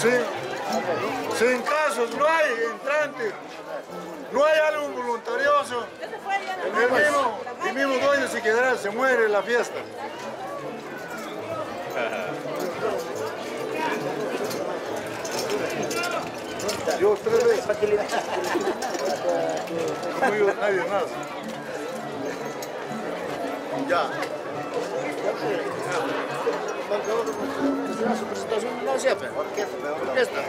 Sin, sin casos, no hay entrante, no hay algo voluntarioso. El mismo, el mismo dueño se quedará, se muere en la fiesta. Yo tres veces. No digo nadie más. Ya. να ζέπε. Ορκέστρα.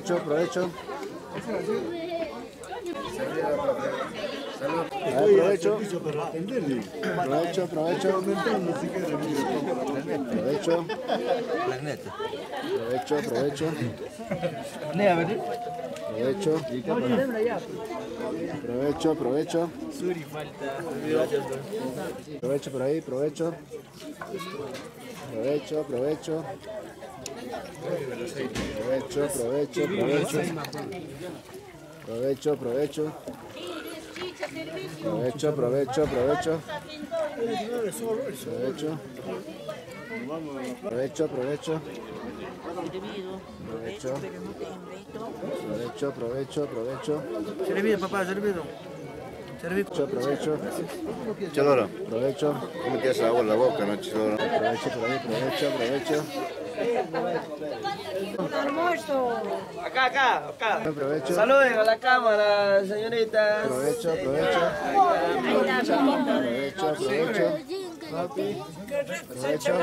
Provecho. Ahí, provecho. Provecho, provecho. Provecho. Provecho, provecho. Provecho. Provecho, provecho. Provecho por ahí, provecho. Provecho, provecho. Provecho, provecho, provecho. Provecho, provecho. Provecho, provecho, provecho. Provecho. Provecho, provecho. Provecho. Provecho, provecho, provecho. Servido, papá, servido. Provecho, provecho. Choloro, Provecho. ¿cómo te hace agua en la boca, no, Choloro? Provecho por ahí, provecho, Almuerzo. Acá, acá, acá. Saluden a la cámara, señoritas. Provecho, provecho. Provecho, provecho. Provecho.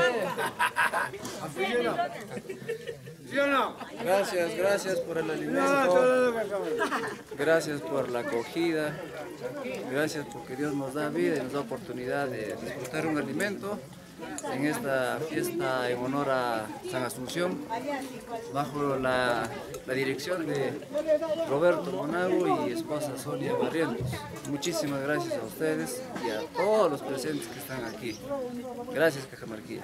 Gracias, gracias por el alimento. Gracias por la acogida. Gracias porque Dios nos da vida y nos da oportunidad de disfrutar un alimento en esta fiesta en honor a San Asunción, bajo la, dirección de Roberto Monago y esposa Sonia Barrientos. Muchísimas gracias a ustedes y a todos los presentes que están aquí. Gracias, Cajamarquilla.